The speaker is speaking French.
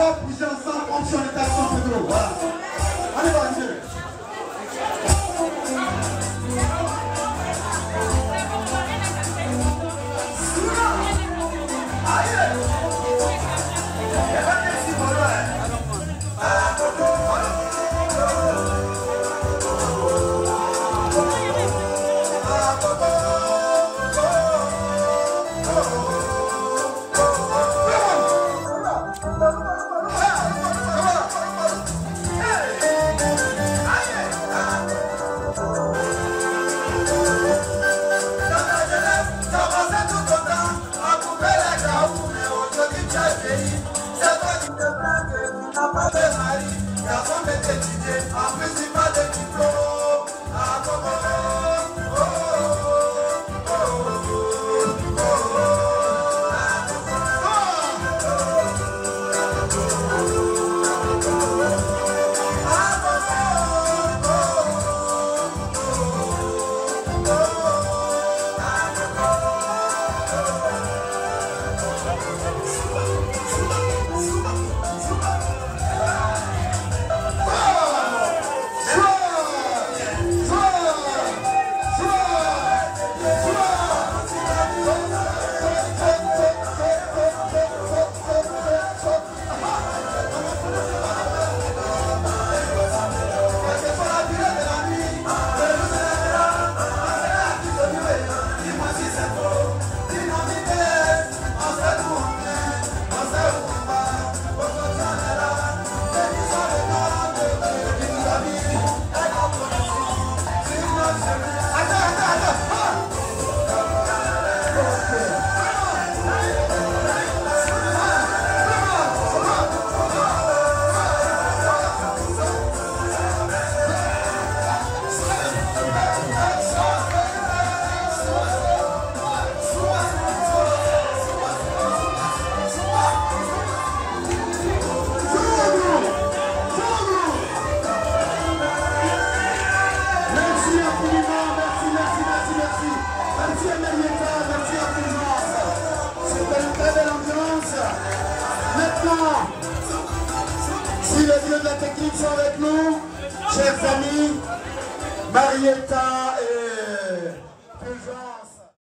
ensemble, plusieurs ensemble, on tient l'état sans Allez, va, fèyí sẹ́fẹ́ ti dé bẹ́ẹ̀ nàpá lè má rí yàtọ̀ méjèèjì dé àfi ti bá lè. qui sont avec nous, chers amis, Marietta et